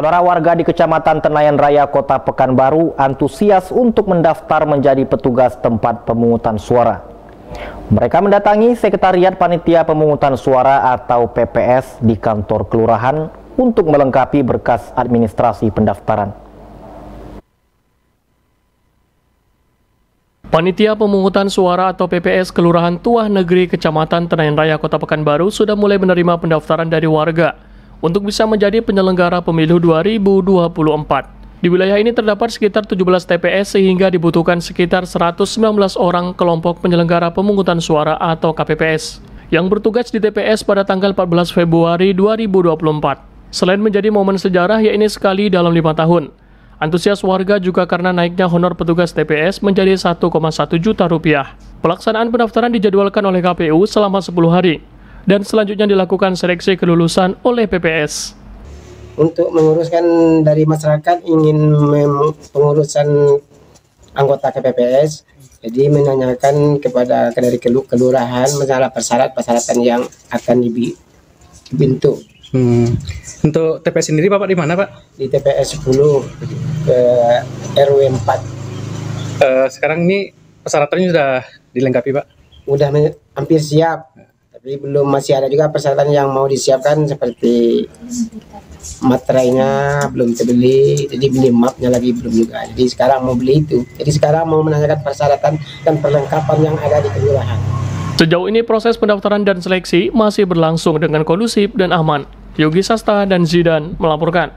Saudara warga di Kecamatan Tenayan Raya, Kota Pekanbaru antusias untuk mendaftar menjadi petugas tempat pemungutan suara. Mereka mendatangi Sekretariat Panitia Pemungutan Suara atau PPS di kantor kelurahan untuk melengkapi berkas administrasi pendaftaran. Panitia Pemungutan Suara atau PPS Kelurahan Tuah Negeri Kecamatan Tenayan Raya Kota Pekanbaru sudah mulai menerima pendaftaran dari warga untuk bisa menjadi penyelenggara pemilu 2024. Di wilayah ini terdapat sekitar 17 TPS sehingga dibutuhkan sekitar 119 orang kelompok penyelenggara pemungutan suara atau KPPS yang bertugas di TPS pada tanggal 14 Februari 2024. Selain menjadi momen sejarah yaitu sekali dalam lima tahun, antusias warga juga karena naiknya honor petugas TPS menjadi 1,1 juta rupiah. Pelaksanaan pendaftaran dijadwalkan oleh KPU selama 10 hari dan selanjutnya dilakukan seleksi kelulusan oleh PPS. Untuk menguruskan dari masyarakat ingin pengurusan anggota KPPS, jadi menanyakan kepada dari kelurahan masalah persyaratan-persyaratan yang akan dibentuk. Hmm. Untuk TPS sendiri Bapak di mana Pak? Di TPS 10 ke RW 4. Uh, sekarang ini persyaratannya sudah dilengkapi Pak? Udah hampir siap tapi belum masih ada juga persyaratan yang mau disiapkan seperti materainya belum terbeli jadi beli mapnya lagi belum juga jadi sekarang mau beli itu jadi sekarang mau menanyakan persyaratan dan perlengkapan yang ada di kelurahan Sejauh ini proses pendaftaran dan seleksi masih berlangsung dengan kondusif dan aman. Yogi Sasta dan Zidan melaporkan.